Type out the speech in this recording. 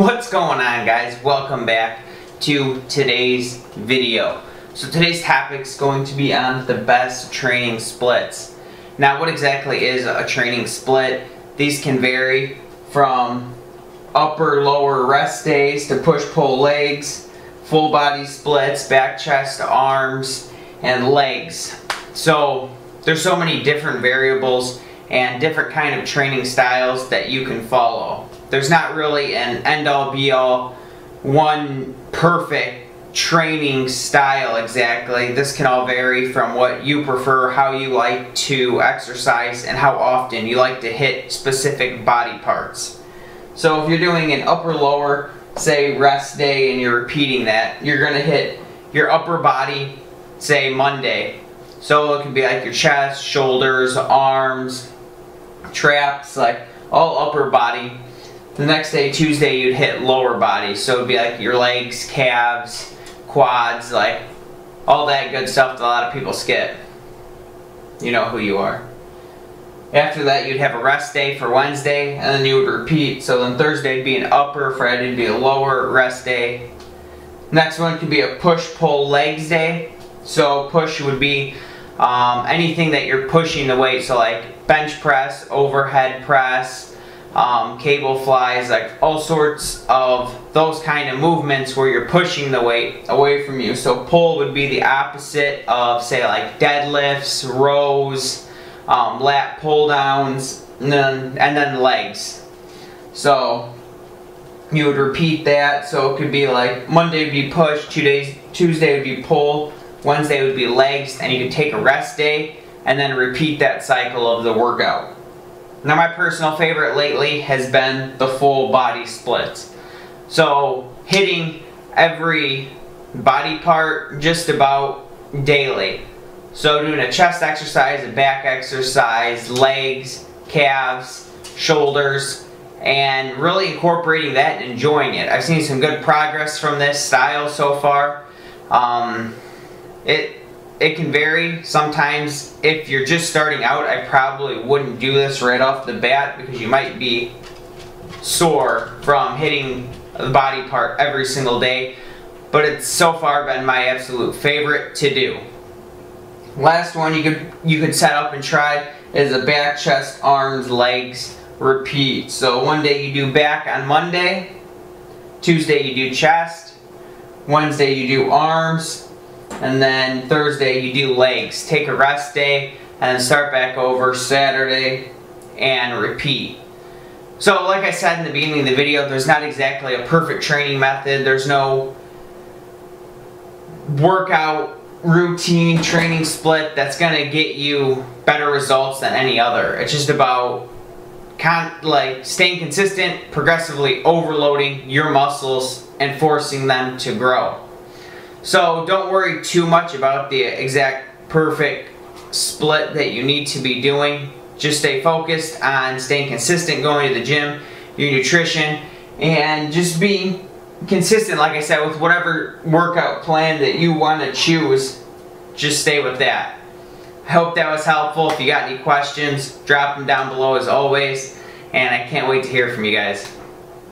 What's going on guys? Welcome back to today's video. So today's topic is going to be on the best training splits. Now what exactly is a training split? These can vary from upper lower rest days to push pull legs, full body splits, back chest arms, and legs. So there's so many different variables and different kind of training styles that you can follow. There's not really an end all be all one perfect training style exactly. This can all vary from what you prefer, how you like to exercise, and how often you like to hit specific body parts. So if you're doing an upper lower, say rest day, and you're repeating that, you're going to hit your upper body, say Monday. So it can be like your chest, shoulders, arms, traps, like all upper body. The next day, Tuesday, you'd hit lower body. So it'd be like your legs, calves, quads, like all that good stuff that a lot of people skip. You know who you are. After that, you'd have a rest day for Wednesday, and then you would repeat. So then Thursday would be an upper, Friday would be a lower rest day. Next one could be a push-pull legs day. So push would be um, anything that you're pushing the weight. So like bench press, overhead press, um, cable flies, like all sorts of those kind of movements where you're pushing the weight away from you. So pull would be the opposite of say like deadlifts, rows, um, lat pull downs, and then, and then legs. So you would repeat that. So it could be like Monday would be push, two days, Tuesday would be pull, Wednesday would be legs, and you could take a rest day and then repeat that cycle of the workout. Now my personal favorite lately has been the full body splits. So hitting every body part just about daily. So doing a chest exercise, a back exercise, legs, calves, shoulders, and really incorporating that and enjoying it. I've seen some good progress from this style so far. Um, it it can vary. Sometimes if you're just starting out, I probably wouldn't do this right off the bat because you might be sore from hitting the body part every single day. But it's so far been my absolute favorite to do. Last one you could you could set up and try is a back, chest, arms, legs, repeat. So one day you do back on Monday, Tuesday you do chest, Wednesday you do arms, and then Thursday you do legs. Take a rest day and start back over Saturday and repeat. So like I said in the beginning of the video, there's not exactly a perfect training method. There's no workout routine training split that's going to get you better results than any other. It's just about like staying consistent, progressively overloading your muscles and forcing them to grow. So don't worry too much about the exact perfect split that you need to be doing. Just stay focused on staying consistent, going to the gym, your nutrition, and just being consistent, like I said, with whatever workout plan that you want to choose. Just stay with that. I hope that was helpful. If you got any questions, drop them down below as always. And I can't wait to hear from you guys.